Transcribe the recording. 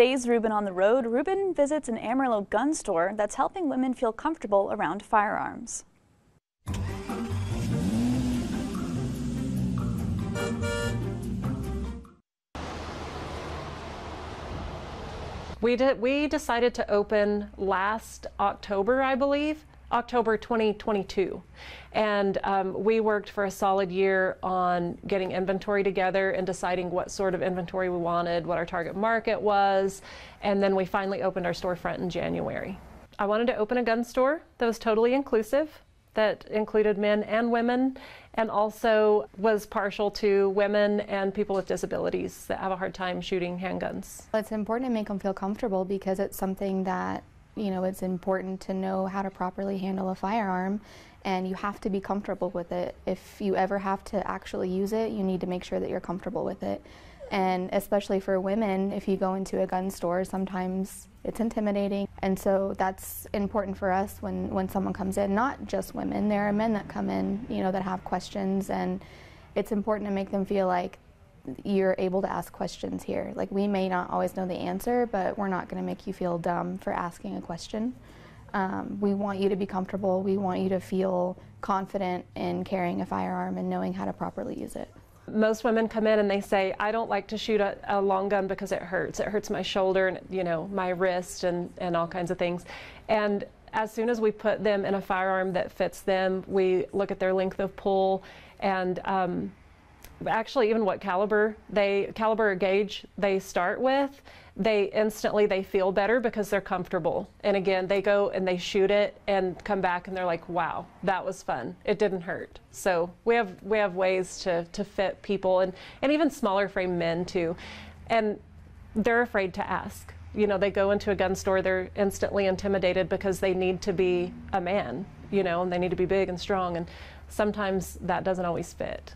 today's Ruben on the Road, Ruben visits an Amarillo gun store that's helping women feel comfortable around firearms. We did. We decided to open last October, I believe, October 2022, and um, we worked for a solid year on getting inventory together and deciding what sort of inventory we wanted, what our target market was, and then we finally opened our storefront in January. I wanted to open a gun store that was totally inclusive, that included men and women, and also was partial to women and people with disabilities that have a hard time shooting handguns. It's important to make them feel comfortable because it's something that, you know, it's important to know how to properly handle a firearm and you have to be comfortable with it. If you ever have to actually use it, you need to make sure that you're comfortable with it. And especially for women, if you go into a gun store, sometimes it's intimidating. And so that's important for us when, when someone comes in, not just women. There are men that come in, you know, that have questions and it's important to make them feel like you're able to ask questions here. Like we may not always know the answer, but we're not going to make you feel dumb for asking a question. Um, we want you to be comfortable. We want you to feel confident in carrying a firearm and knowing how to properly use it. Most women come in and they say, I don't like to shoot a, a, long gun because it hurts. It hurts my shoulder and, you know, my wrist and, and all kinds of things. And as soon as we put them in a firearm that fits them, we look at their length of pull and um, actually even what caliber they caliber gauge they start with they instantly they feel better because they're comfortable. And again they go and they shoot it and come back and they're like wow that was fun. It didn't hurt. So we have we have ways to to fit people and and even smaller frame men too. And they're afraid to ask. You know they go into a gun store they're instantly intimidated because they need to be a man you know and they need to be big and strong and sometimes that doesn't always fit